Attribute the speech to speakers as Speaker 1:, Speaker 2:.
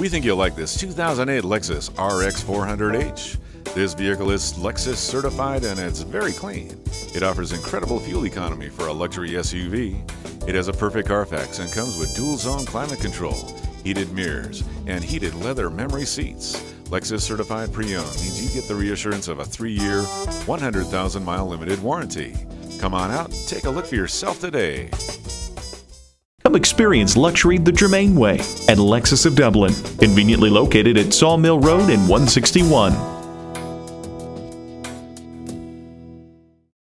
Speaker 1: We think you'll like this 2008 Lexus RX 400h. This vehicle is Lexus certified and it's very clean. It offers incredible fuel economy for a luxury SUV. It has a perfect Carfax and comes with dual zone climate control, heated mirrors, and heated leather memory seats. Lexus certified pre owned means you get the reassurance of a three year, 100,000 mile limited warranty. Come on out, take a look for yourself today.
Speaker 2: Come experience luxury the Germain way at Lexus of Dublin, conveniently located at Sawmill Road and 161.